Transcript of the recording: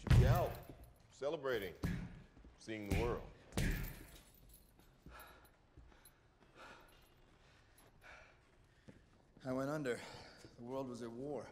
should be out celebrating, seeing the world. I went under. The world was at war.